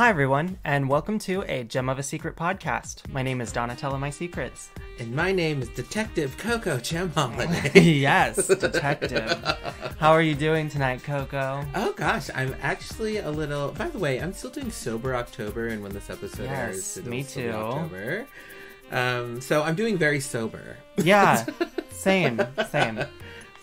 Hi, everyone, and welcome to a Jem of a Secret podcast. My name is Donatella Mysecrets. And my name is Detective Coco Jem Holiday. yes, detective. How are you doing tonight, Coco? oh gosh, I'm actually a little. By the way, I'm still doing sober October, and when this episode Yes, airs, me too. October. Um, so I'm doing very sober. Yeah, same, same.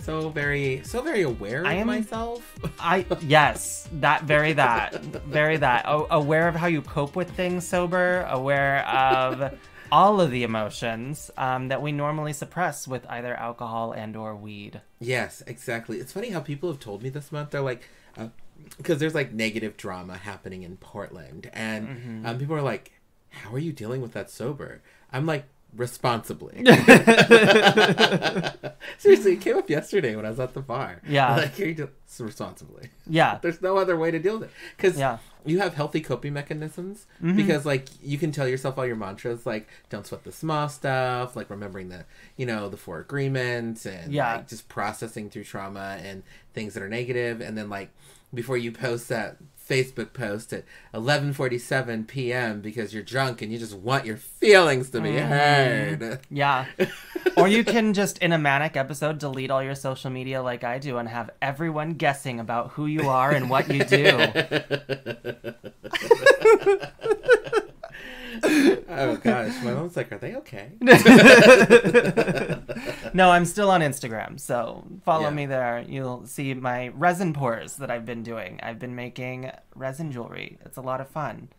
So very, so very aware I of am- myself. I yes, that very that very that. O- aware of how you cope with things sober, aware of all of the emotions um, that we normally suppress with either alcohol and or weed. Yes, exactly. It's funny how people have told me this month. They're like, because there's like negative drama happening in Portland, and Mm-hmm. um, people are like, "How are you dealing with that sober?" I'm like, responsibly. Seriously, it came up yesterday when I was at the bar. Yeah. like you do responsibly. Yeah, There's no other way to deal with it because Yeah. you have healthy coping mechanisms mm-hmm. because like you can tell yourself all your mantras like don't sweat the small stuff like remembering the you know the four agreements and Yeah. like just processing through trauma and things that are negative and then like before you post that Facebook post at 11:47 p.m. because you're drunk and you just want your feelings to be mm. heard. yeah. or you can just in a manic episode delete all your social media like I do and have everyone guessing about who you are and what you do. oh gosh, my mom's like, "Are they okay?" No, I'm still on Instagram, so follow Yeah. me there. You'll see my resin pours that I've been doing. I've been making resin jewelry. It's a lot of fun.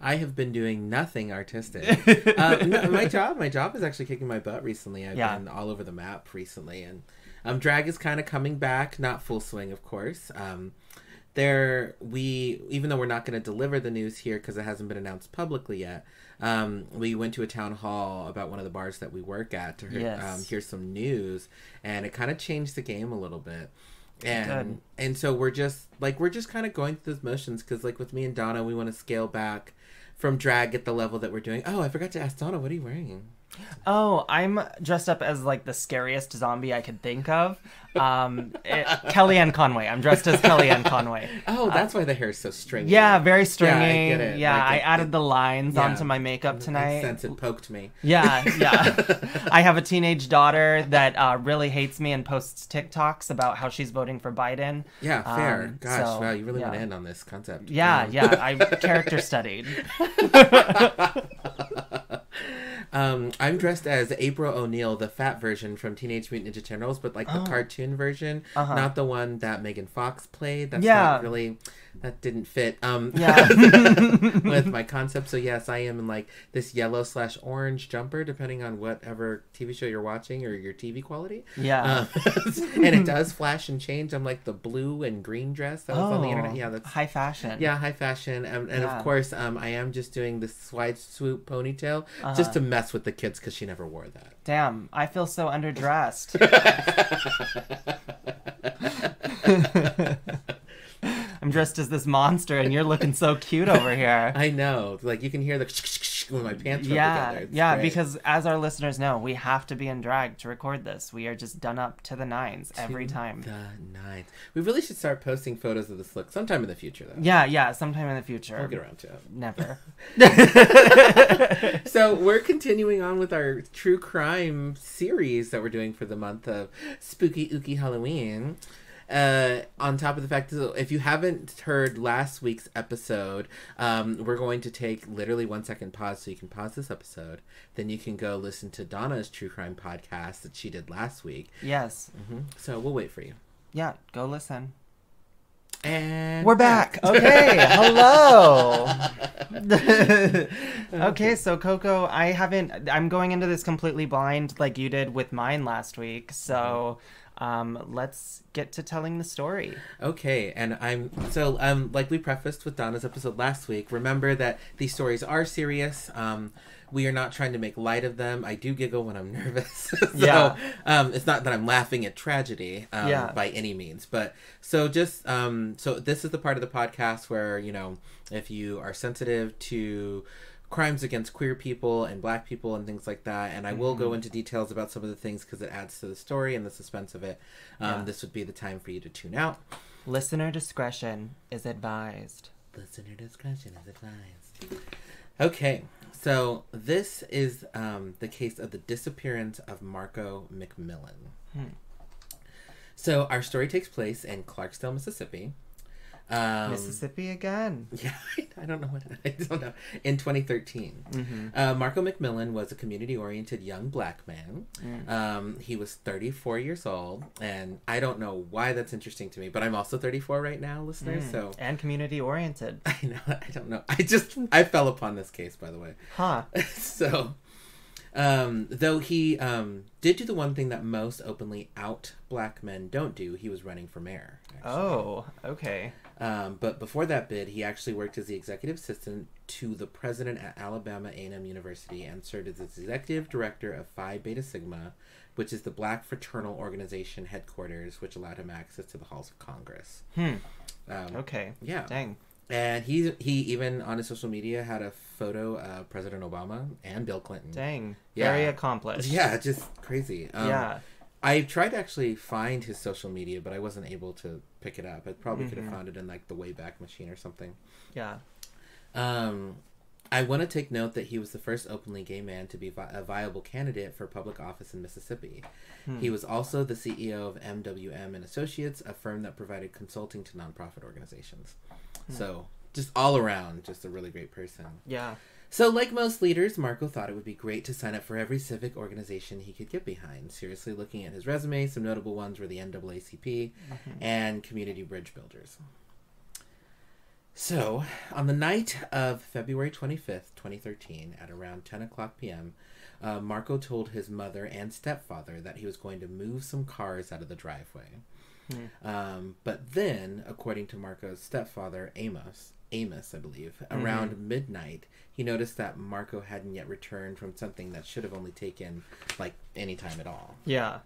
I have been doing nothing artistic. uh, no, my job, my job is actually kicking my butt recently. I've Yeah. been all over the map recently, and um, drag is kind of coming back, not full swing, of course. Um, there, we even though we're not going to deliver the news here because it hasn't been announced publicly yet. Um, we went to a town hall about one of the bars that we work at to hear, Yes. um, hear some news, and it kind of changed the game a little bit. And and so we're just like we're just kind of going through those motions because like with me and Donna, we want to scale back from drag at the level that we're doing. Oh, I forgot to ask Donna, what are you wearing? Oh, I'm dressed up as like the scariest zombie I could think of. Um, it, Kellyanne Conway. I'm dressed as Kellyanne Conway. Oh, that's why the hair is so stringy. Yeah, very Yeah, I stringy. get Yeah. Like I it- added the lines yeah. onto my makeup tonight. sense. It poked me. Yeah, yeah. I have a teenage daughter that uh, really hates me and posts TikToks about how she's voting for Biden. Yeah, fair. Um, Gosh, so, wow, you really yeah. want to end on this concept. Yeah, yeah. I character studied. Um, I'm dressed as April O'Neil, the fat version from Teenage Mutant Ninja Turtles, but like the cartoon version, Oh. Uh-huh. not the one that Megan Fox played. That's Yeah. not really that didn't fit. Um, Yeah. with my concept. So yes, I am in like this yellow slash orange jumper, depending on whatever TV show you're watching or your TV quality. Yeah. Uh, and it does flash and change. I'm like the blue and green dress that was on the internet. Yeah, that's Oh, high fashion. yeah, high fashion, um, and Yeah. of course, um, I am just doing this wide swoop ponytail Uh-huh. just to mess with the kids because she never wore that. Damn, I feel so underdressed. I'm dressed as this monster, and you're looking so cute over here. I know, like you can hear the when my pants Yeah, together. Yeah, great. because as our listeners know, we have to be in drag to record this. We are just done up to the nines every time. the ninth. We really should start posting photos of this look sometime in the future, though. Yeah, yeah, sometime in the future. We'll get around to it. Never. So we're continuing on with our true crime series that we're doing for the month of Spooky Ooky Halloween. Uh, on top of the fact that if you haven't heard last week's episode, um, we're going to take literally one second pause so you can pause this episode. Then you can go listen to Donna's true crime podcast that she did last week. yes. hmm So we'll wait for you. Yeah, go listen. And We're back. Okay. Hello. okay, so Coco, I haven't I'm going into this completely blind like you did with mine last week. So, um let's get to telling the story. Okay, and I'm so um like we prefaced with Donna's episode last week. Remember that these stories are serious. Um, we are not trying to make light of them. I do giggle when I'm nervous. so, Yeah. Um, it's not that I'm laughing at tragedy. Um, Yeah. By any means, but so just um, so this is the part of the podcast where you know if you are sensitive to crimes against queer people and black people and things like that and i will Mm-hmm. go into details about some of the things because it adds to the story and the suspense of it um, Yeah. this would be the time for you to tune out Listener discretion is advised. Listener discretion is advised. Okay, so this is um, the case of the disappearance of Marco McMillian. Hmm. So our story takes place in Clarksdale, Mississippi. Um, Mississippi again. Yeah, I don't know what I don't know. In 2013, Mm-hmm. uh, Marco McMillian was a community-oriented young black man. Mm. Um, he was 34 years old, and I don't know why that's interesting to me, but I'm also 34 right now, listeners. Mm. So And community oriented. I know I don't know. I just I fell upon this case, by the way. Huh. so, um, though he um, did do the one thing that most openly out black men don't do, he was running for mayor. actually. Oh, okay. Um, but before that bid, he actually worked as the executive assistant to the president at Alabama A&M University and served as executive director of Phi Beta Sigma, which is the black fraternal organization headquarters, which allowed him access to the halls of Congress. Hmm. Um, Okay. Yeah, Dang. And he he even on his social media had a photo of President Obama and Bill Clinton. Dang. Yeah. Very accomplished. Yeah, just crazy. Um, yeah. I tried to actually find his social media, but I wasn't able to pick it up. I probably could have found it in like the Wayback Machine or something. Yeah. Um, I want to take note that he was the first openly gay man to be vi- a viable candidate for public office in Mississippi. Hmm. He was also the CEO of MWM and Associates, a firm that provided consulting to nonprofit organizations. So, just all around, just a really great person. Yeah. So, like most leaders, Marco thought it would be great to sign up for every civic organization he could get behind. Seriously looking at his resume, some notable ones were the NAACP and Community Bridge Builders. So, on the night of February 25th, 2013, at around 10 o'clock p.m., uh, Marco told his mother and stepfather that he was going to move some cars out of the driveway. Hmm. Um, but then, according to Marco's stepfather, Amos, Amos, I believe, around midnight, he noticed that Marco hadn't yet returned from something that should have only taken like any time at all. Yeah.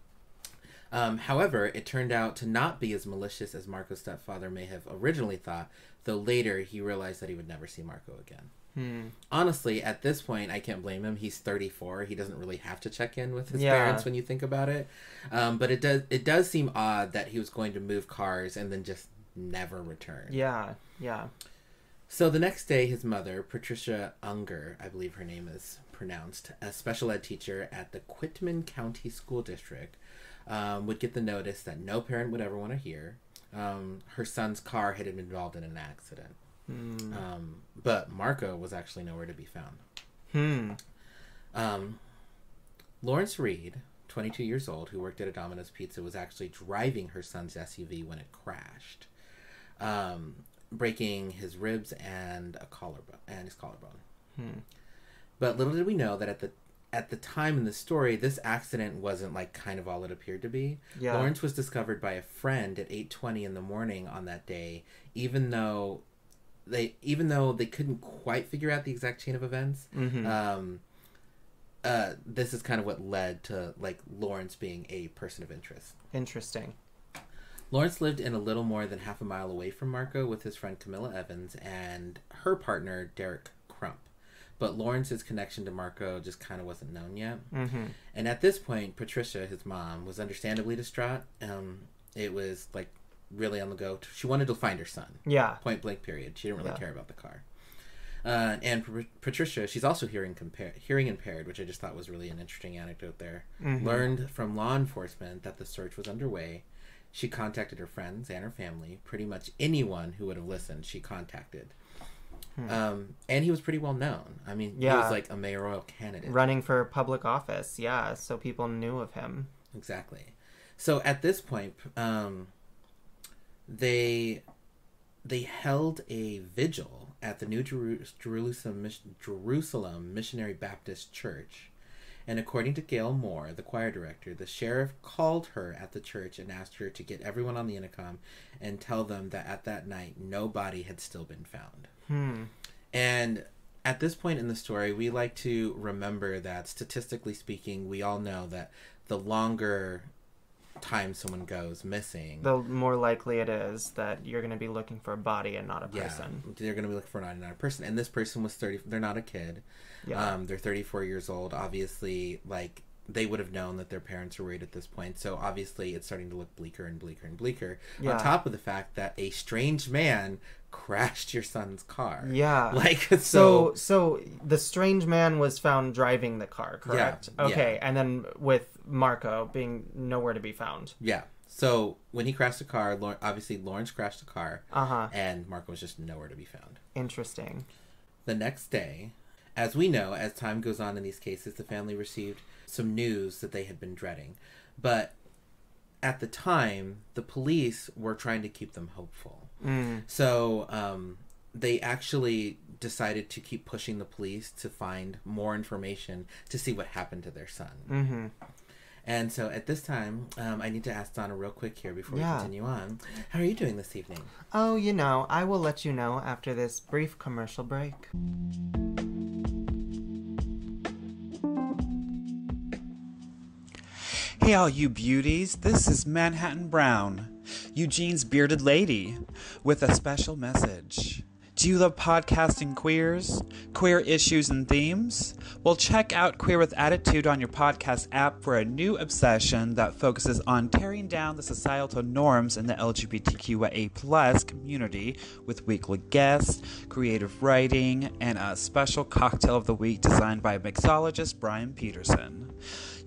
Um, however, it turned out to not be as malicious as Marco's stepfather may have originally thought, though later he realized that he would never see Marco again. Hmm. Honestly, at this point, I can't blame him. He's 34. He doesn't really have to check in with his Yeah. parents when you think about it. Um, but it does it does seem odd that he was going to move cars and then just never return. Yeah. Yeah. So the next day, his mother, Patricia Unger, I believe her name is pronounced, a special ed teacher at the Quitman County School District, um, would get the notice that no parent would ever want to hear. Um, her son's car had been involved in an accident. Hmm. Um, but Marco was actually nowhere to be found. Hmm. Um, Lawrence Reed, 22 years old, who worked at a Domino's Pizza, was actually driving her son's SUV when it crashed, um, breaking his ribs and a collarbone and his collarbone. Hmm. But little did we know that at the at the time in the story, this accident wasn't like kind of all it appeared to be. Yeah. Lawrence was discovered by a friend at 8:20 in the morning on that day, even though they even though they couldn't quite figure out the exact chain of events. Mhm. Um, uh, this is kind of what led to like Lawrence being a person of interest. Interesting. Lawrence lived in a little more than half a mile away from Marco with his friend Camilla Evans and her partner Derek Crump. But Lawrence's connection to Marco just kind of wasn't known yet. Mm-hmm. And at this point, Patricia, his mom, was understandably distraught. Um, it was like really on the go. She wanted to find her son. Yeah. Point blank. Period. She didn't really Yeah. care about the car. Uh, and Pat- Patricia, she's also hearing compar- hearing impaired, which I just thought was really an interesting anecdote there. Mhm. Learned from law enforcement that the search was underway. She contacted her friends and her family. Pretty much anyone who would have listened, she contacted. Hmm. Um, and he was pretty well known. I mean, he was like a mayoral candidate. Running for public office. Yeah. So people knew of him. Exactly. So at this point, um, they they held a vigil at the New Jeru- Jerusalem Mis- Jerusalem Missionary Baptist Church, and according to Gail Moore, the choir director, the sheriff called her at the church and asked her to get everyone on the intercom and tell them that at that night no body had still been found. Hmm. And at this point in the story, we like to remember that statistically speaking, we all know that the longer time someone goes missing, The more likely it is that you're going to be looking for a body and not a person. yeah, they're going to be looking for another person. And this person was 30, they're not a kid. Yeah. Um, they're 34 years old. Obviously, like, they would have known that their parents were worried at this point. So obviously, it's starting to look bleaker and bleaker and bleaker. Yeah. On top of the fact that a strange man crashed your son's car. Yeah. Like So, so. so the strange man was found driving the car, correct? Yeah, Okay, and then with Marco being nowhere to be found. yeah. So when he crashed the car, obviously Lawrence crashed the car, Uh huh. and Marco was just nowhere to be found. Interesting. The next day, as we know, as time goes on in these cases, the family received some news that they had been dreading. But at the time, the police were trying to keep them hopeful. Mm. So um, they actually decided to keep pushing the police to find more information to see what happened to their son. Mm-hmm. And so at this time, um, I need to ask Donna real quick here before Yeah. we continue on. How are you doing this evening? Oh, you know, I will let you know after this brief commercial break. Hey, all you beauties, this is Manhattan Brown, Eugene's bearded lady, with a special message. Do you love podcasting queers, queer issues and themes? Well, check out Queer with Attitude on your podcast app for a new obsession that focuses on tearing down the societal norms in the LGBTQIA community with weekly guests, creative writing, and a special cocktail of the week designed by mixologist Brian Peterson.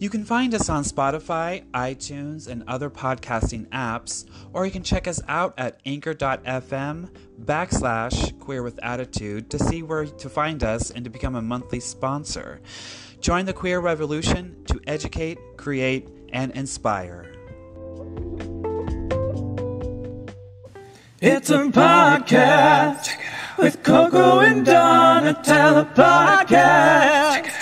You can find us on Spotify, iTunes, and other podcasting apps, or you can check us out at anchor.fm backslash queer with attitude to see where to find us and to become a monthly sponsor. Join the queer revolution to educate, create, and inspire. It's a podcast with Coco and Donatella podcast.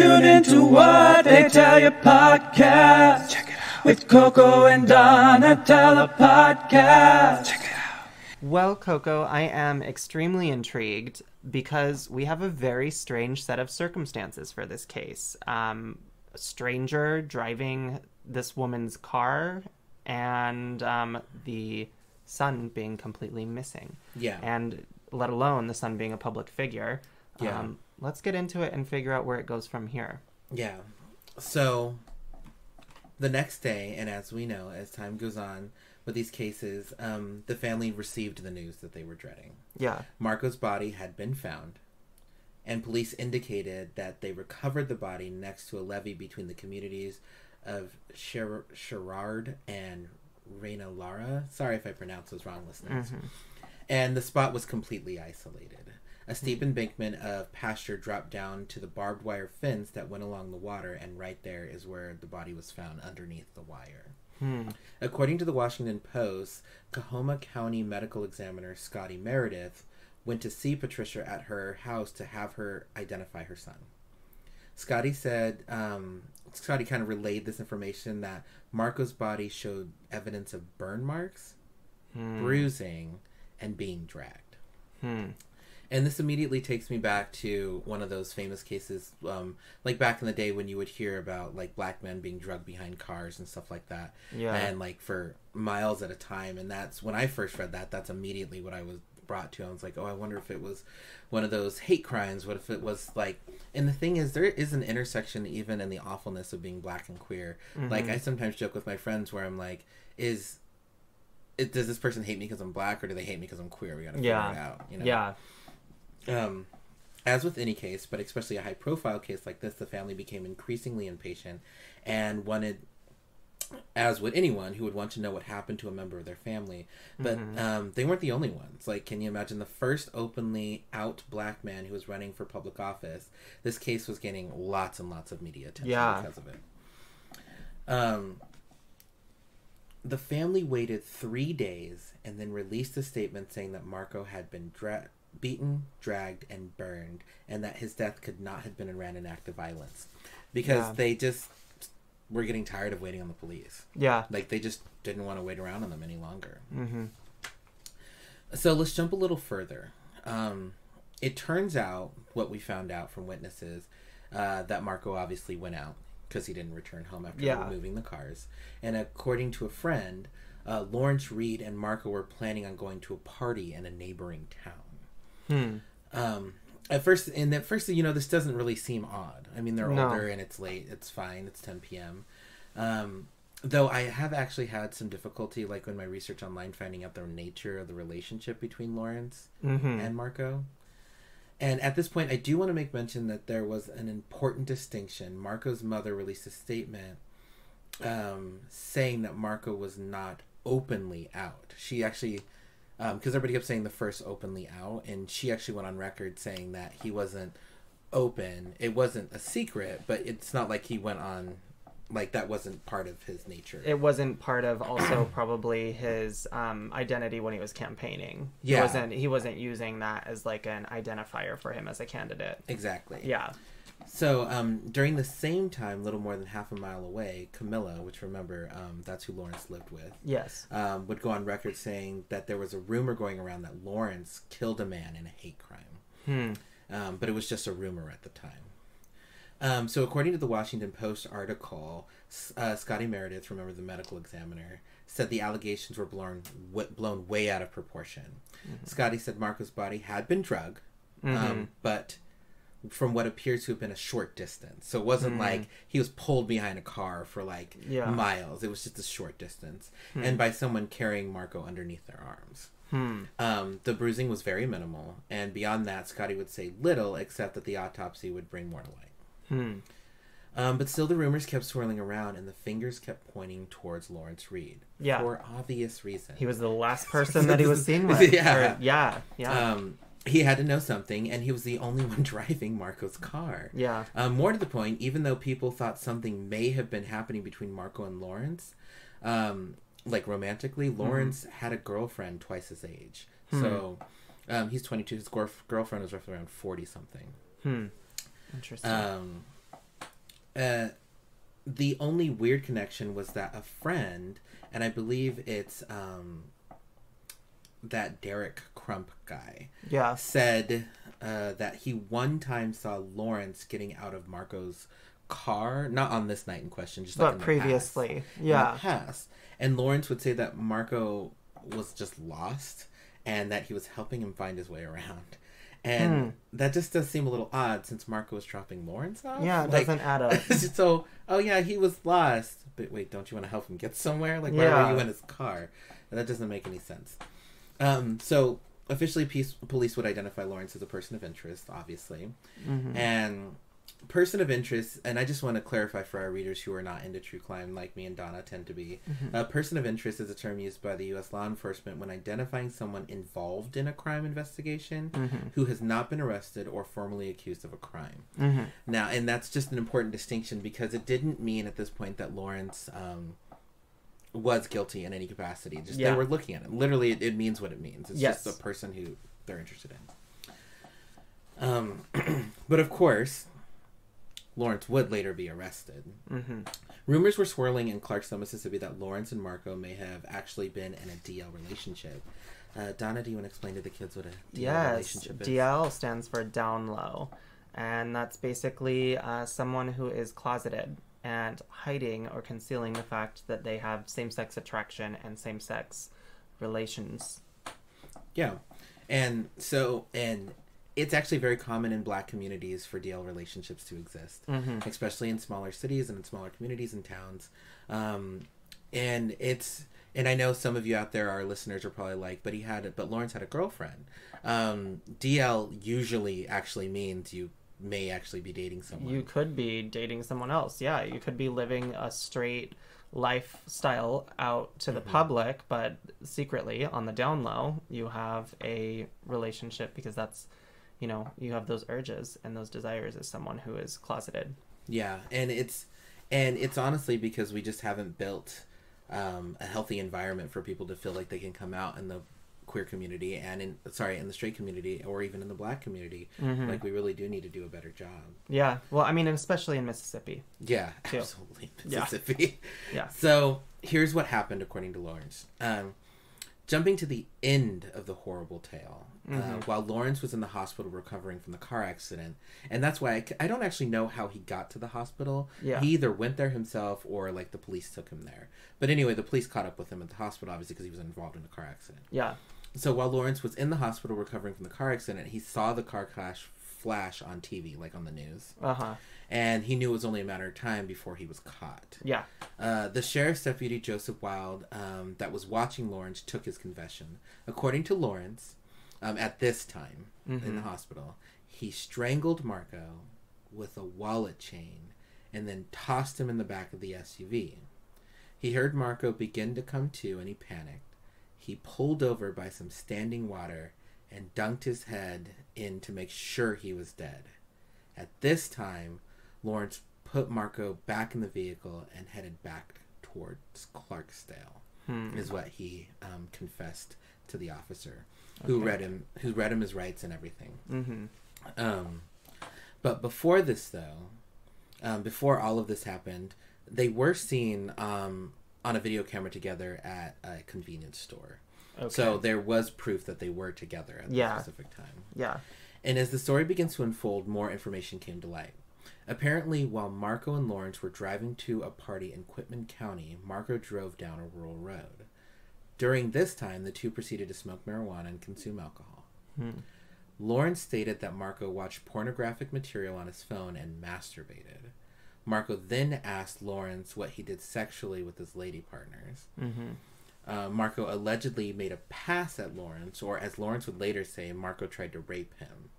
Tune into what they tell you podcast Check it out. with Coco and Donatella podcast. Check it out. Well, Coco, I am extremely intrigued because we have a very strange set of circumstances for this case. Um, a stranger driving this woman's car, and um, the son being completely missing. Yeah. And let alone the son being a public figure. Yeah. Um, let's get into it and figure out where it goes from here. Yeah. So the next day, and as we know, as time goes on with these cases, um, the family received the news that they were dreading. Yeah. Marco's body had been found, and police indicated that they recovered the body next to a levee between the communities of Sher- Sherard and Rena Lara. Sorry if I pronounced those wrong, listeners. And the spot was completely isolated. A steep embankment of pasture dropped down to the barbed wire fence that went along the water, and right there is where the body was found underneath the wire. According to the Washington Post, Coahoma County medical examiner Scotty Meredith went to see Patricia at her house to have her identify her son. Scotty said, um, Scotty kind of relayed this information that Marco's body showed evidence of burn marks, bruising, and being dragged. Hmm. And this immediately takes me back to one of those famous cases, um, like back in the day when you would hear about like black men being drugged behind cars and stuff like that. Yeah. And like for miles at a time. And that's when I first read that, that's immediately what I was brought to. I was like, oh, I wonder if it was one of those hate crimes. What if it was like, and the thing is, there is an intersection even in the awfulness of being black and queer. Like, I sometimes joke with my friends where I'm like, is, it, does this person hate me because I'm black or do they hate me because I'm queer? We gotta figure Yeah. it out. You know? Yeah. Um, as with any case, but especially a high profile case like this, the family became increasingly impatient and wanted, as would anyone who would want to know what happened to a member of their family. But um, they weren't the only ones. Like, can you imagine the first openly out black man who was running for public office? This case was getting lots and lots of media attention Yeah. because of it. Um, the family waited three days and then released a statement saying that Marco had been dra- beaten, dragged, and burned, and that his death could not have been a random act of violence because Yeah. they just were getting tired of waiting on the police. Yeah. Like they just didn't want to wait around on them any longer. Mm-hmm. So let's jump a little further. Um, it turns out what we found out from witnesses uh, that Marco obviously went out because he didn't return home after Yeah. removing the cars. And according to a friend, uh, Lawrence Reed and Marco were planning on going to a party in a neighboring town. Hmm. Um, at first, and at first, you know, this doesn't really seem odd. I mean, they're No. older and it's late. It's fine. It's 10 p.m. Um, though I have actually had some difficulty, like when my research online, finding out the nature of the relationship between Lawrence Mm-hmm. and Marco. And at this point, I do want to make mention that there was an important distinction. Marco's mother released a statement um, saying that Marco was not openly out. She actually, because everybody kept saying the first openly out, and she actually went on record saying that he wasn't open. It wasn't a secret, but it's not like he went on, like that wasn't part of his nature. it wasn't part of also probably his um, identity when he was campaigning. Yeah. He wasn't he wasn't using that as like an identifier for him as a candidate. exactly. Yeah. So um, during the same time, little more than half a mile away, Camilla, which remember um, that's who Lawrence lived with, Yes. um, would go on record saying that there was a rumor going around that Lawrence killed a man in a hate crime. Hmm. Um, but it was just a rumor at the time. Um, so, according to the Washington Post article, uh, Scotty Meredith, remember the medical examiner, said the allegations were blown blown way out of proportion. Scotty said Marco's body had been drugged, um, but from what appears to have been a short distance. So it wasn't like he was pulled behind a car for like Yeah. miles. It was just a short distance, and by someone carrying Marco underneath their arms. Hmm. Um, the bruising was very minimal, and beyond that, Scotty would say little, except that the autopsy would bring more to light. Hmm. Um, but still, the rumors kept swirling around, and the fingers kept pointing towards Lawrence Reed. Yeah. For obvious reasons. He was the last person that he was seen with. Yeah. Or- yeah. Yeah. Um, he had to know something, and he was the only one driving Marco's car. yeah. Um, more to the point, even though people thought something may have been happening between Marco and Lawrence, um, like romantically, Lawrence had a girlfriend twice his age. So um, he's 22. His gor- girlfriend was roughly around 40 something. Hmm. Interesting. Um, uh, the only weird connection was that a friend, and I believe it's um, that Derek Crump guy, yeah. said uh, that he one time saw Lawrence getting out of Marco's car, not on this night in question, just like But the previously. past. In Yeah. the past. And Lawrence would say that Marco was just lost and that he was helping him find his way around. And Hmm. that just does seem a little odd since Marco was dropping Lawrence off. Yeah, it Like, doesn't add up. so, oh yeah, he was lost. But wait, don't you want to help him get somewhere? Like, why Yeah. were you in his car? That doesn't make any sense. Um, so officially, peace, police would identify Lawrence as a person of interest, obviously, Mhm. and person of interest. And I just want to clarify for our readers who are not into true crime, like me and Donna tend to be. Mm-hmm. A person of interest is a term used by the U.S. law enforcement when identifying someone involved in a crime investigation Mhm. who has not been arrested or formally accused of a crime. Mhm. Now, and that's just an important distinction because it didn't mean at this point that Lawrence um, was guilty in any capacity. Just Yeah. they were looking at him. Literally, it, it means what it means. It's Yes. just the person who they're interested in. Um, but of course, Lawrence would later be arrested. Mhm. Rumors were swirling in Clarksville, Mississippi, that Lawrence and Marco may have actually been in a DL relationship. Uh, Donna, do you want to explain to the kids what a DL Yes, relationship is? DL stands for down low, and that's basically uh, someone who is closeted and hiding or concealing the fact that they have same-sex attraction and same-sex relations. Yeah. And so, and it's actually very common in black communities for DL relationships to exist, Mhm. especially in smaller cities and in smaller communities and towns. Um, and it's, and I know some of you out there, our listeners, are probably like, but he had, but Lawrence had a girlfriend. Um, DL usually actually means you may actually be dating someone. You could be dating someone else. Yeah, you could be living a straight lifestyle out to the public, but secretly on the down low, you have a relationship because that's, you know, you have those urges and those desires as someone who is closeted. Yeah, and it's and it's honestly because we just haven't built um, a healthy environment for people to feel like they can come out in the queer community and in sorry in the straight community or even in the black community. Like we really do need to do a better job. Yeah, well, I mean, especially in Mississippi. Yeah, Too. absolutely, Mississippi. Yeah. So here's what happened according to Lawrence. Um, jumping to the end of the horrible tale, uh, Mm-hmm. while Lawrence was in the hospital recovering from the car accident, and that's why I don't actually know how he got to the hospital. Yeah. He either went there himself or like the police took him there. But anyway, the police caught up with him at the hospital, obviously, because he was involved in a car accident. Yeah. So while Lawrence was in the hospital recovering from the car accident, he saw the car crash flash on TV, like on the news. Uh huh. And he knew it was only a matter of time before he was caught. Yeah. Uh, the sheriff's deputy, Joseph Wild, um, that was watching Lawrence, took his confession. According to Lawrence, um, at this time in the hospital, he strangled Marco with a wallet chain and then tossed him in the back of the SUV. He heard Marco begin to come to and he panicked. He pulled over by some standing water and dunked his head in to make sure he was dead. At this time, Lawrence put Marco back in the vehicle and headed back towards Clarksdale, is what he um, confessed to the officer, who read him who read him his rights and everything. Mm-hmm. Um, but before this, though, um, before all of this happened, they were seen um, on a video camera together at a convenience store. Okay. So there was proof that they were together at Yeah. the specific time. yeah. And as the story begins to unfold, more information came to light. Apparently, while Marco and Lawrence were driving to a party in Quitman County, Marco drove down a rural road. During this time, the two proceeded to smoke marijuana and consume alcohol. Hmm. Lawrence stated that Marco watched pornographic material on his phone and masturbated. Marco then asked Lawrence what he did sexually with his lady partners. Mm-hmm. Uh, Marco allegedly made a pass at Lawrence, or as Lawrence would later say, Marco tried to rape him.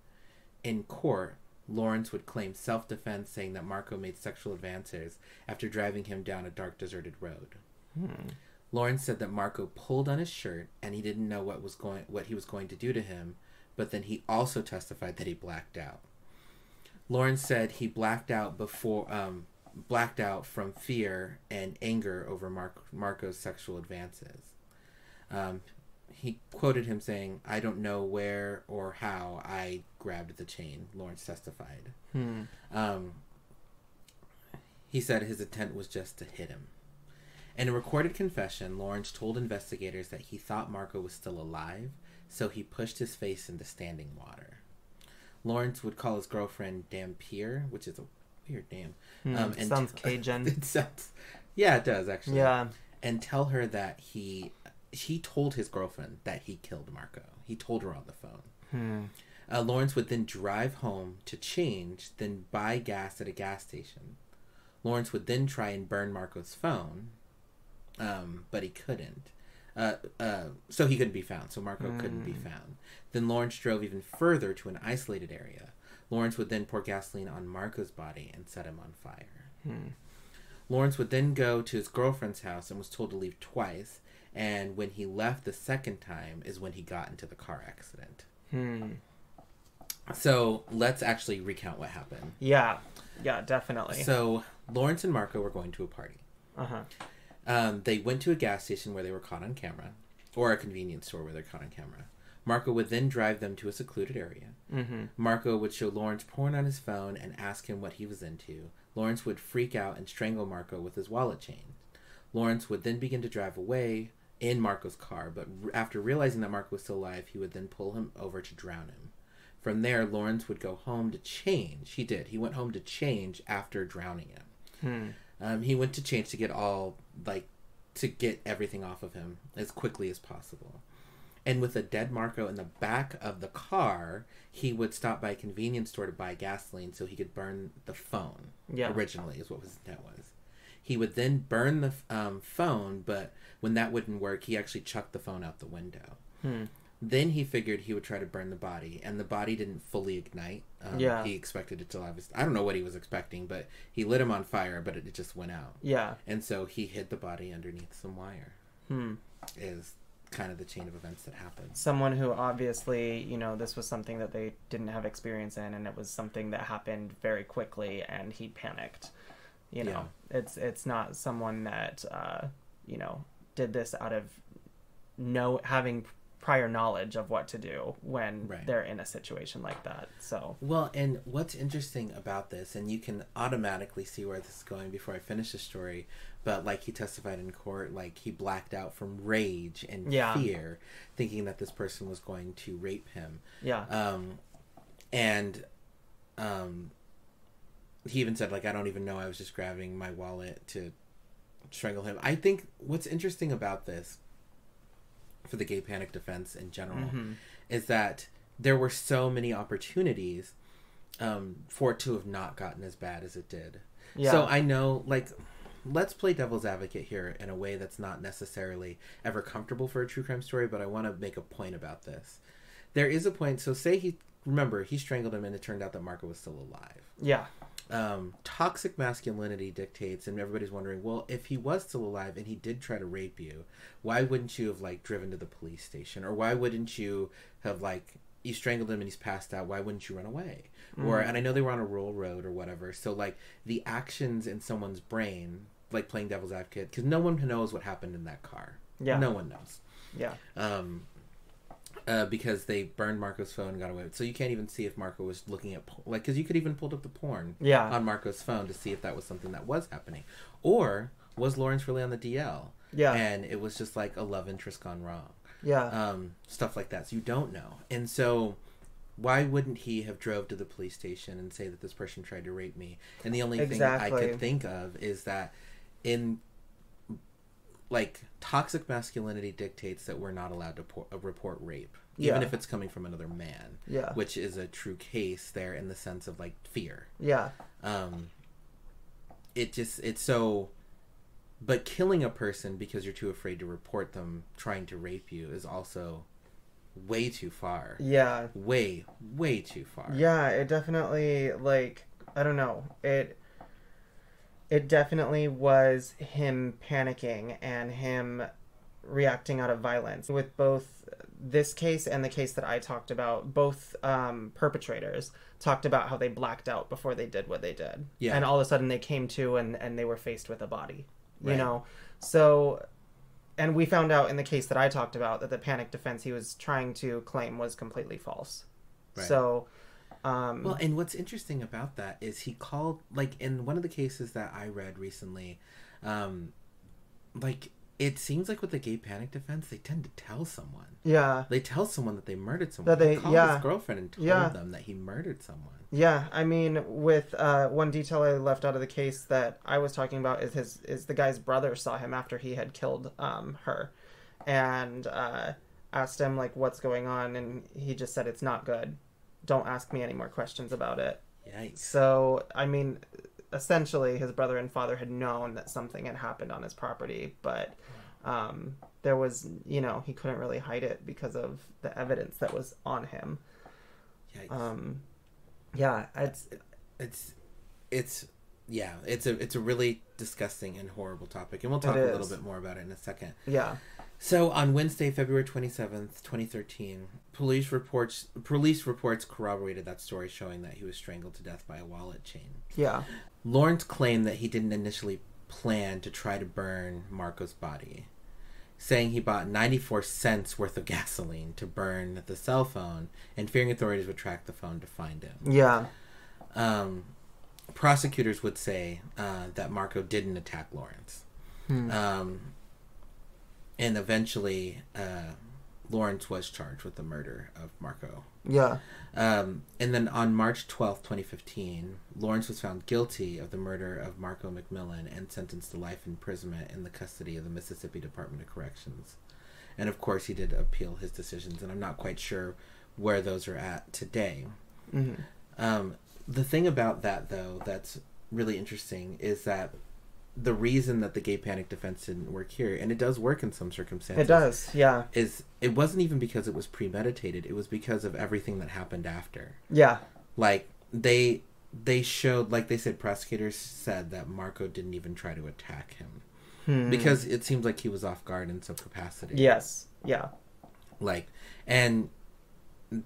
In court, Lawrence would claim self defense, saying that Marco made sexual advances after driving him down a dark, deserted road. Lawrence said that Marco pulled on his shirt and he didn't know what was going what he was going to do to him, but then he also testified that he blacked out. Lawrence said he blacked out before um, blacked out from fear and anger over Mark, Marco's sexual advances. Um, he quoted him saying, "I don't know where or how I grabbed the chain." Lawrence testified. Hmm. Um, he said his intent was just to hit him. In a recorded confession, Lawrence told investigators that he thought Marco was still alive, so he pushed his face into standing water. Lawrence would call his girlfriend Dampier, which is a weird name. Um, Hmm. Sounds t- Cajun. it sounds, yeah, it does actually. Yeah. And tell her that he he told his girlfriend that he killed Marco. He told her on the phone. Hmm. Uh, Lawrence would then drive home to change, then buy gas at a gas station. Lawrence would then try and burn Marco's phone, um, but he couldn't. Uh, uh, so he couldn't be found. So Marco couldn't be found. Then Lawrence drove even further to an isolated area. Lawrence would then pour gasoline on Marco's body and set him on fire. Hmm. Lawrence would then go to his girlfriend's house and was told to leave twice. And when he left the second time is when he got into the car accident. Hmm. So let's actually recount what happened. Yeah. Yeah. Definitely. So Lawrence and Marco were going to a party. uh huh. Um, they went to a gas station where they were caught on camera, or a convenience store where they're caught on camera. Marco would then drive them to a secluded area. Mm-hmm. Marco would show Lawrence porn on his phone and ask him what he was into. Lawrence would freak out and strangle Marco with his wallet chain. Lawrence would then begin to drive away in Marco's car, but r- after realizing that Marco was still alive, he would then pull him over to drown him. From there, Lawrence would go home to change. He did. He went home to change after drowning him. Hmm. Um, he went to change to get all like to get everything off of him as quickly as possible. And with a dead Marco in the back of the car, he would stop by a convenience store to buy gasoline so he could burn the phone. Yeah. Originally, is what his intent was. He would then burn the um, phone, but when that wouldn't work, he actually chucked the phone out the window. Hmm. Then he figured he would try to burn the body, and the body didn't fully ignite. Um, Yeah. He expected it to obviously. I don't know what he was expecting, but he lit him on fire, but it just went out. Yeah. And so he hid the body underneath some wire. Hmm. Is kind of the chain of events that happens. Someone who obviously, you know, this was something that they didn't have experience in, and it was something that happened very quickly, and he panicked. You know, it's it's not someone that uh, you know did this out of no having prior knowledge of what to do when Right. they're in a situation like that. So Well, and what's interesting about this, and you can automatically see where this is going before I finish the story, but like he testified in court, like he blacked out from rage and Yeah. fear, thinking that this person was going to rape him. yeah, Um, and um, he even said, like, I don't even know I was just grabbing my wallet to strangle him. I think what's interesting about this for the gay panic defense in general Mhm. is that there were so many opportunities um, for it to have not gotten as bad as it did. Yeah. So I know, like, let's play devil's advocate here in a way that's not necessarily ever comfortable for a true crime story, but I want to make a point about this. There is a point. So say he remember he strangled him, and it turned out that Marco was still alive. Yeah. Um, toxic masculinity dictates, and everybody's wondering, well, if he was still alive and he did try to rape you, why wouldn't you have like driven to the police station, or why wouldn't you have like you strangled him and he's passed out? Why wouldn't you run away? Or and I know they were on a rural road or whatever, so like the actions in someone's brain, like playing devil's advocate, because no one knows what happened in that car. Yeah. no one knows Yeah. um, uh, because they burned Marco's phone and got away. with it. So you can't even see if Marco was looking at like because you could even pulled up the porn Yeah. on Marco's phone to see if that was something that was happening, or was Lawrence really on the DL? Yeah. and it was just like a love interest gone wrong, Yeah. um, stuff like that. So you don't know, and so. Why wouldn't he have drove to the police station and say that this person tried to rape me? And the only thing I could think of is that in like toxic masculinity dictates that we're not allowed to por- report rape even Yeah. if it's coming from another man Yeah. which is a true case there in the sense of like fear yeah. um it just it's so but killing a person because you're too afraid to report them trying to rape you is also way too far Yeah. way way too far Yeah, it definitely like I don't know. It it definitely was him panicking and him reacting out of violence. With both this case and the case that I talked about, both um, perpetrators talked about how they blacked out before they did what they did. Yeah. And all of a sudden they came to and, and they were faced with a body. You know? So and we found out in the case that I talked about that the panic defense he was trying to claim was completely false. Right. So um Well, and what's interesting about that is he called like in one of the cases that I read recently, um, like it seems like with the gay panic defense, they tend to tell someone. yeah. They tell someone that they murdered someone. That they- he called yeah. his girlfriend and told Yeah. them that he murdered someone. Yeah, I mean, with uh, one detail I left out of the case that I was talking about is his is the guy's brother saw him after he had killed um, her, and uh, asked him like what's going on, and he just said it's not good. Don't ask me any more questions about it. Yikes! So I mean, essentially, his brother and father had known that something had happened on his property, but um, there was you know he couldn't really hide it because of the evidence that was on him. Yikes! Um, yeah, it's it's it's yeah, it's a it's a really disgusting and horrible topic, and we'll talk a little bit more about it in a second. yeah. So on Wednesday, February twenty seventh, twenty thirteen, police reports police reports corroborated that story, showing that he was strangled to death by a wallet chain. Yeah. Lawrence claimed that he didn't initially plan to try to burn Marco's body, saying he bought ninety four cents worth of gasoline to burn the cell phone, and fearing authorities would track the phone to find him. Yeah. Um, prosecutors would say uh, that Marco didn't attack Lawrence. Um, and eventually, uh, Lawrence was charged with the murder of Marco. Yeah. Um, and then on March twelfth, 2015, Lawrence was found guilty of the murder of Marco McMillian and sentenced to life imprisonment in the custody of the Mississippi Department of Corrections. And of course, he did appeal his decisions, and I'm not quite sure where those are at today. hmm Um, the thing about that, though, that's really interesting is that the reason that the gay panic defense didn't work here, and it does work in some circumstances, It does. Yeah. is it wasn't even because it was premeditated. It was because of everything that happened after. Yeah. Like they they showed, like they said, prosecutors said that Marco didn't even try to attack him Hmm. because it seems like he was off guard in some capacity. Yes. Yeah. like and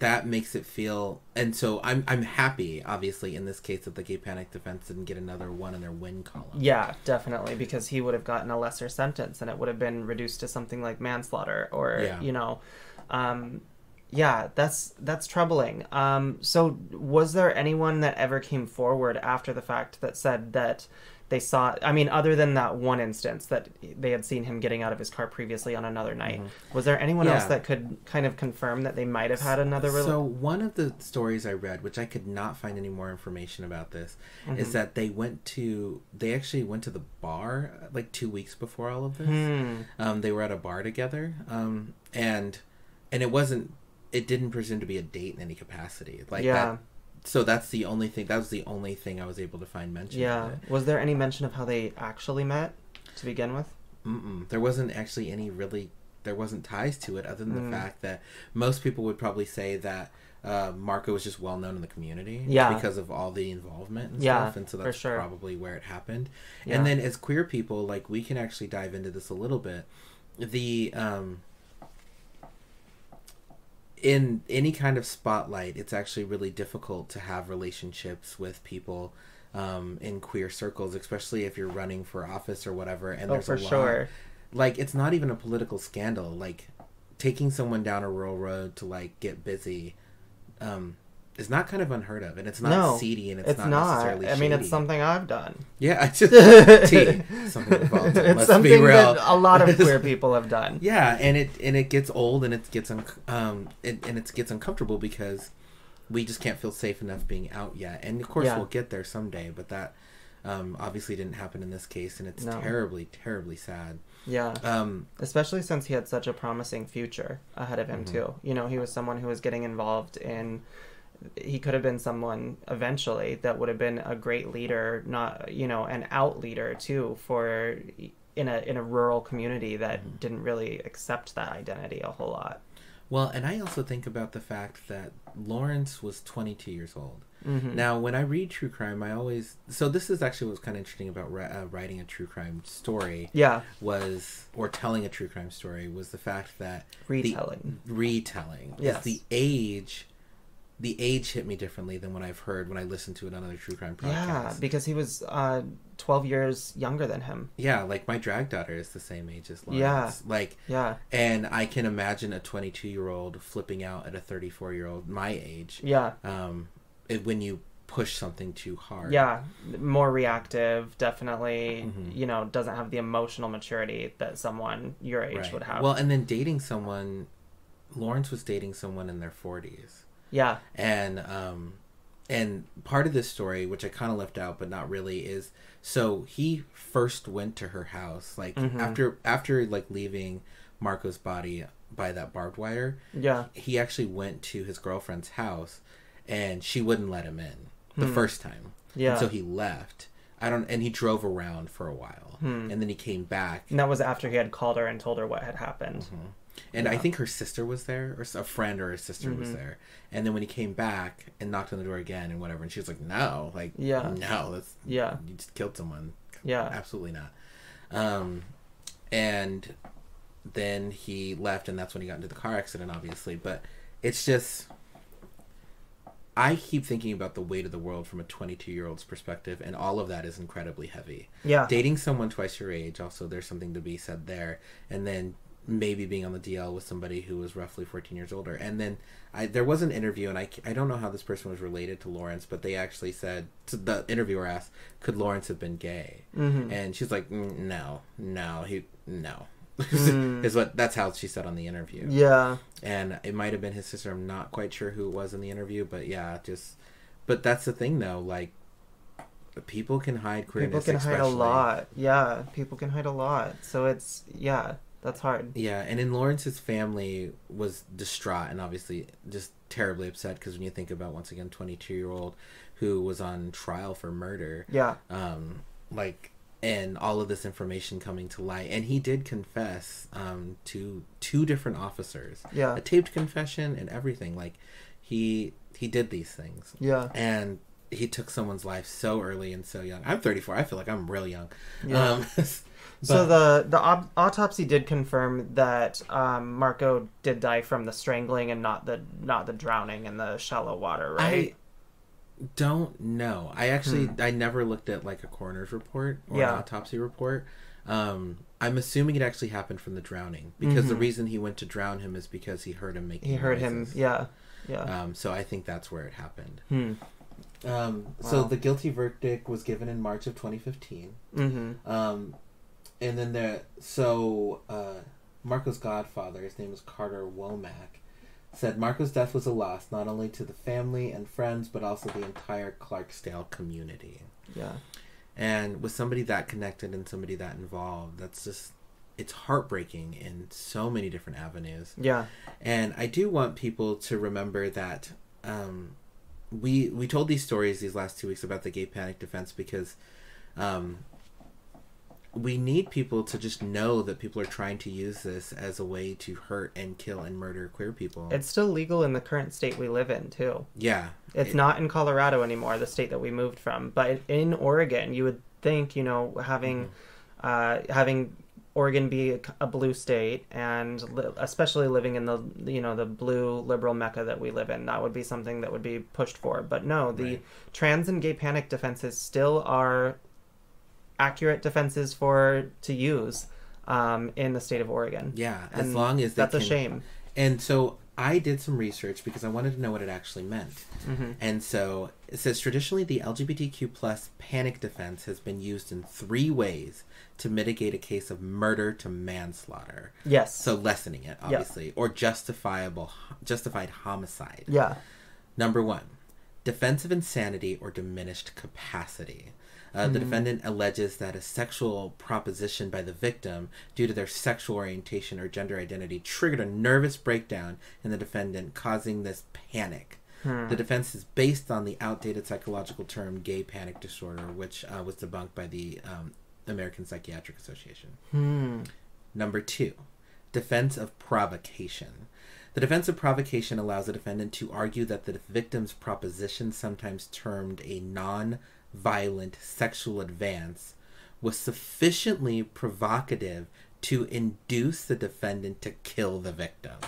that makes it feel and so i'm i'm happy obviously in this case that the gay panic defense didn't get another one in their win column Yeah, definitely, because he would have gotten a lesser sentence, and it would have been reduced to something like manslaughter, or Yeah. you know, um, yeah, that's that's troubling. Um, so, was there anyone that ever came forward after the fact that said that they saw? I mean, other than that one instance that they had seen him getting out of his car previously on another night, was there anyone else Mm-hmm. That could kind of confirm that they might have had another? rela- so one of the stories i read which i could not find any more information about this is that they went to they actually went to the bar uh, like two weeks before all of this Hmm. um, they were at a bar together um, and and it wasn't it didn't presume to be a date in any capacity like Yeah. that so that's the only thing. That was the only thing I was able to find mentioned. in Yeah. Was there any mention of how they actually met to begin with? Mm-mm. There wasn't actually any really. There wasn't ties to it other than Mm. the fact that most people would probably say that uh, Marco was just well known in the community. Yeah. Because of all the involvement and Yeah, stuff, and so for that's sure. probably where it happened. Yeah. And then as queer people, like we can actually dive into this a little bit. The um in any kind of spotlight, it's actually really difficult to have relationships with people um, in queer circles, especially if you're running for office or whatever. And Oh, there's for a lot, sure. like it's not even a political scandal. Like taking someone down a rural road to like get busy um, is not kind of unheard of, and it's not No, seedy and it's, It's, not, not. necessarily. I mean, it's something I've done. Yeah, I just T, something Let's something be real. that a lot of queer people have done. Yeah, and it and it gets old and it gets un- um it, and it gets uncomfortable because we just can't feel safe enough being out yet. And of course Yeah. we'll get there someday, but that um, obviously didn't happen in this case, and it's No. terribly, terribly sad. Yeah. Um, especially since he had such a promising future ahead of him Mhm. too you know he was someone who was getting involved in he could have been someone eventually that would have been a great leader not you know an out leader too for in a in a rural community that Mm-hmm. didn't really accept that identity a whole lot well, and I also think about the fact that Lawrence was 22 years old. mm-hmm. Now, when I read true crime, I always so this is actually what's kind of interesting about uh, writing a true crime story yeah was or telling a true crime story was the fact that retelling the retelling Yes. is the age the age hit me differently than when I've heard when I listened to it on other true crime podcasts. yeah because he was uh 12 years younger than him Yeah, like my drag daughter is the same age as Lawrence. Yeah. Like yeah and I can imagine a 22 year old flipping out at a 34 year old my age. yeah Um it, when you push something too hard. Yeah, more reactive, definitely, Mhm. you know, doesn't have the emotional maturity that someone your age Right. would have. Well, and then dating someone Lawrence was dating someone in their 40s. Yeah, and um and part of this story which i kind of left out but not really is so he first went to her house like Mhm. after after like leaving marco's body by that barbed wire yeah, he actually went to his girlfriend's house and she wouldn't let him in the Hmm. first time yeah. and so he left i don't and he drove around for a while Hmm. and then he came back and that was after he had called her and told her what had happened. Mm-hmm. And I think her sister was there, or a friend or a sister was Mhm. there. And then when he came back and knocked on the door again and whatever, and she was like, "No, like, Yeah. no, that's Yeah, you just killed someone. yeah, Absolutely not." Um, and then he left, and that's when he got into the car accident, obviously. But it's just, I keep thinking about the weight of the world from a 22 year old's perspective, and all of that is incredibly heavy yeah, dating someone twice your age also there's something to be said there and then maybe being on the DL with somebody who was roughly 14 years older and then I there was an interview and I, I don't know how this person was related to Lawrence but they actually said the interviewer asked could Lawrence have been gay Mhm. and she's like "Mm, no no he no Mm. is what that's how she said on the interview yeah, and it might have been his sister i'm not quite sure who it was in the interview but yeah just but that's the thing though like people can hide people can hide a lot. Yeah, people can hide a lot. So it's yeah, that's hard. Yeah, and in Lawrence's family was distraught and obviously just terribly upset because when you think about once again, twenty two year old who was on trial for murder, Yeah, um, like, and all of this information coming to light, and he did confess um, to two different officers, yeah, a taped confession and everything. Like, he he did these things, yeah, and he took someone's life so early and so young. I'm 34. I feel like I'm real young. Yeah. Um, So the the au- autopsy did confirm that um, Marco did die from the strangling and not the not the drowning in the shallow water, right? I don't know. I actually I never looked at like a coroner's report or Hmm. Yeah. an autopsy report. Um, I'm assuming it actually happened from the drowning because the Mhm. reason he went to drown him is because he heard him making. he heard him. Yeah, yeah. Um, so I think that's where it happened. hmm. Um, So the guilty verdict was given in March of 2015. Mm-hmm. Um, and then there, so uh, Marco's godfather, his name is Carter Womack, said Marco's death was a loss not only to the family and friends, but also the entire Clarksdale community. Yeah. And with somebody that connected and somebody that involved, that's just it's heartbreaking in so many different avenues. Yeah. And I do want people to remember that um, we we told these stories these last two weeks about the gay panic defense because um, we need people to just know that people are trying to use this as a way to hurt and kill and murder queer people. It's still legal in the current state we live in too. yeah, It's It- not in Colorado anymore, the state that we moved from, but in Oregon, you would think, you know, having uh, having Oregon be a, a blue state and li- especially living in the you know the blue liberal mecca that we live in, that would be something that would be pushed for. But no, the Right. trans and gay panic defenses still are accurate defenses for to use um, in the state of Oregon. Yeah, as long as that's a shame. And so I did some research because I wanted to know what it actually meant. Mm-hmm. And so it says traditionally the LGBTQ plus panic defense has been used in three ways to mitigate a case of murder to manslaughter. Yes. So lessening it, Yeah. obviously, or justifiable justified homicide. yeah. Number one, defensive insanity or diminished capacity. Uh. The defendant alleges that a sexual proposition by the victim due to their sexual orientation or gender identity triggered a nervous breakdown in the defendant, causing this panic. Hmm. The defense is based on the outdated psychological term gay panic disorder, which uh, was debunked by the um, American Psychiatric Association. Hmm. Number two, defense of provocation. The defense of provocation allows the defendant to argue that the victim's proposition, sometimes termed a non violent sexual advance, was sufficiently provocative to induce the defendant to kill the victim.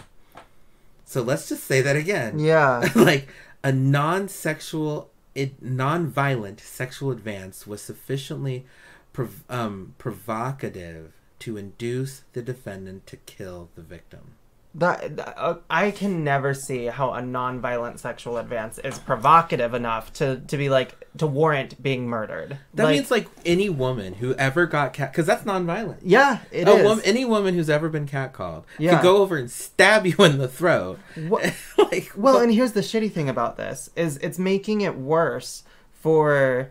So let's just say that again Yeah. like a non-sexual it, non-violent sexual advance was sufficiently prov- um, provocative to induce the defendant to kill the victim That uh, I can never see how a non-violent sexual advance is provocative enough to to be like to warrant being murdered. that Like, means like any woman who ever got cat because that's non-violent yeah, it a is. woman, any woman who's ever been catcalled Yeah. could go over and stab you in the throat What- like Well, what- and here's the shitty thing about this is it's making it worse for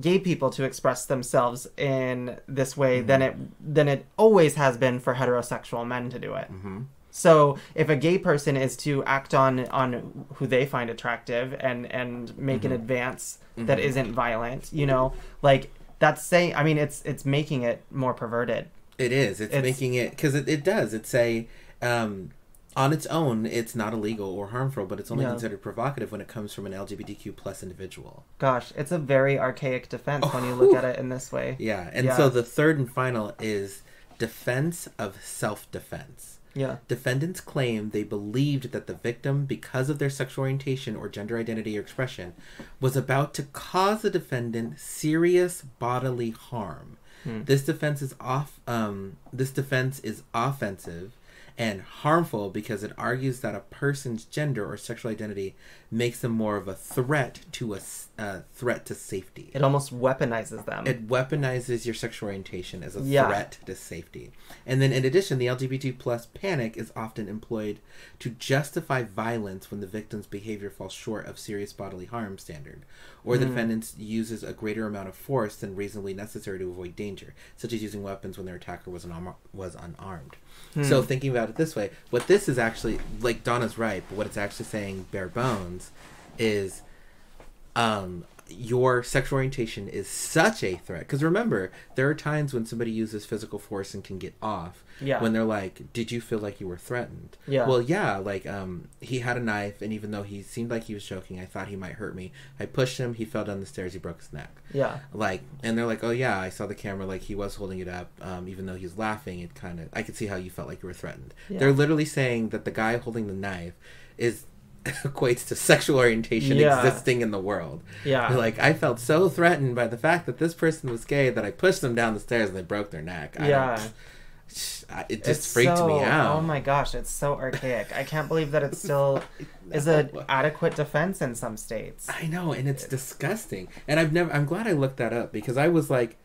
gay people to express themselves in this way than Mm-hmm. it than it always has been for heterosexual men to do it. Mm-hmm. So if a gay person is to act on on who they find attractive and and make Mm-hmm. an advance that isn't violent, you know, like that's saying I mean it's it's making it more perverted. It is. It's, It's- making it because it, it does. It's a um, on its own, it's not illegal or harmful, but it's only considered provocative when it comes from an LGBTQ plus individual. Gosh, it's a very archaic defense when you look at it in this way. Yeah, and Yeah. so the third and final is defense of self-defense. Yeah. Defendants claim they believed that the victim, because of their sexual orientation or gender identity or expression, was about to cause the defendant serious bodily harm. This defense is off. Um, this defense is offensive and harmful because it argues that a person's gender or sexual identity makes them more of a threat to a uh, threat to safety. It almost weaponizes them. It weaponizes your sexual orientation as a Yeah. threat to safety. And then in addition, the LGBT plus panic is often employed to justify violence when the victim's behavior falls short of serious bodily harm standard, or Hmm. the defendant uses a greater amount of force than reasonably necessary to avoid danger, such as using weapons when their attacker was, unarm- was unarmed. Hmm. So thinking about it this way, what this is actually, like Donna's right, but what it's actually saying bare bones is um your sexual orientation is such a threat because remember there are times when somebody uses physical force and can get off Yeah. when they're like did you feel like you were threatened Yeah. well yeah like um he had a knife and even though he seemed like he was joking i thought he might hurt me i pushed him he fell down the stairs he broke his neck yeah. like and they're like oh yeah i saw the camera like he was holding it up um, even though he was laughing it kind of i could see how you felt like you were threatened Yeah. they're literally saying that the guy holding the knife is equates to sexual orientation Yeah. existing in the world Yeah. Like i felt so threatened by the fact that this person was gay that i pushed them down the stairs and they broke their neck I Yeah. it just It's freaked so- me out Oh my gosh, it's so archaic. I can't believe that it still is an adequate defense in some states. I know, and it's disgusting. And I've never. I'm glad I looked that up because I was like,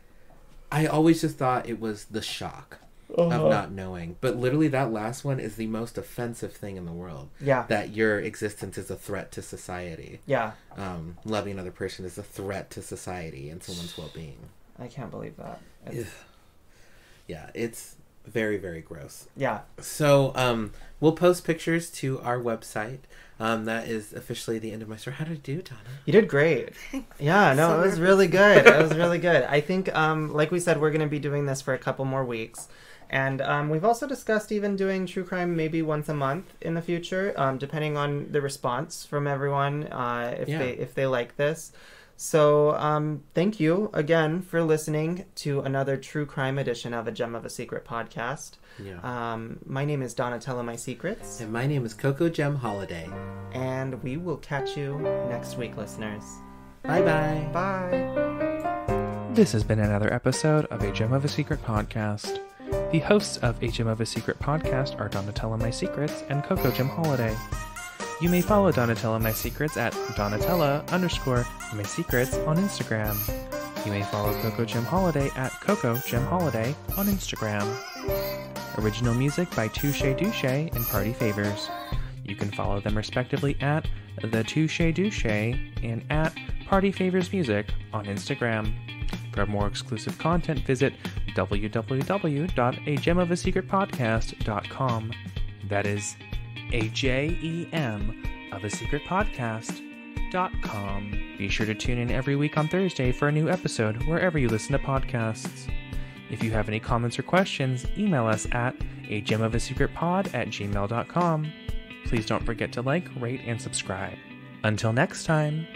I always just thought it was the shock Uh-huh. of not knowing. But literally, that last one is the most offensive thing in the world. Yeah. That your existence is a threat to society. Yeah. Um, loving another person is a threat to society and someone's well-being. I can't believe that. It's- Yeah, it's very very gross. Yeah. So um, we'll post pictures to our website. Um, that is officially the end of my story. How did I do, Donna? You did great. Yeah, no, So it was nervous. really good. It was really good. I think, um, like we said, we're going to be doing this for a couple more weeks. And um, we've also discussed even doing true crime maybe once a month in the future, um, depending on the response from everyone, uh, if Yeah. they if they like this. So um, thank you again for listening to another true crime edition of a Jem of a Secret podcast. Yeah. Um, my name is Donatella Mysecrets, and my name is Coco Jem Holiday. and we will catch you next week, listeners. Bye bye. Bye. This has been another episode of A Jem of a Secret podcast. The hosts of HM of a Secret podcast are Donatella Mysecrets and Coco Jem Holiday. You may follow Donatella Mysecrets at Donatella underscore Mysecrets on Instagram. You may follow Coco Jem Holiday at Coco Jem Holiday on Instagram. Original music by Touche Douche and Party Favors. You can follow them respectively at The Touche Douche and at Party Favors Music on Instagram. For more exclusive content, visit www.ajemofasecretpodcast.com. That is a J E M of a secret podcast.com. Be sure to tune in every week on Thursday for a new episode wherever you listen to podcasts. If you have any comments or questions, email us at a gem of a secret pod at gmail.com. Please don't forget to like, rate, and subscribe. Until next time,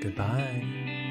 goodbye.